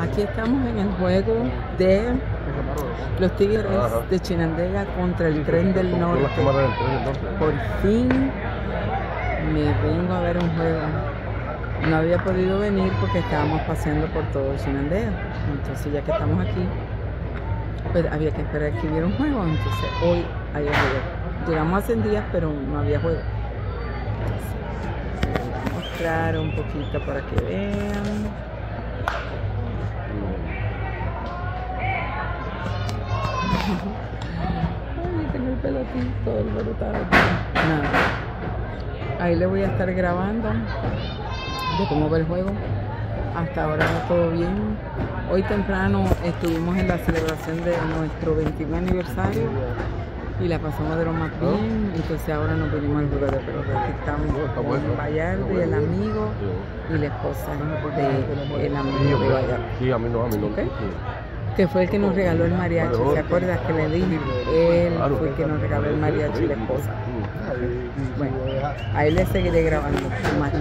Aquí estamos en el juego de los Tigres Ajá. de Chinandega contra el Tren del Norte. Por fin me vengo a ver un juego. No había podido venir porque estábamos paseando por todo Chinandega. Entonces ya que estamos aquí, pues había que esperar que hubiera un juego. Entonces hoy hay juego. Llegamos hace días pero no había juego. Entonces, voy a mostrar un poquito para que vean. Ay, tengo el pelo aquí todo alborotado. Nada. Ahí le voy a estar grabando de cómo va el juego. Hasta ahora va todo bien. Hoy temprano estuvimos en la celebración de nuestro 21 aniversario y la pasamos de lo más bien. Entonces ahora nos venimos al juego de pelota. Aquí estamos con. Bayardo y el amigo y la esposa de el amigo de. Sí, a mí no, a mí no. Que fue el que nos regaló el mariachi. ¿Se acuerdas que le dije? Él fue el que nos regaló el mariachi la esposa. Bueno, ahí le seguiré grabando más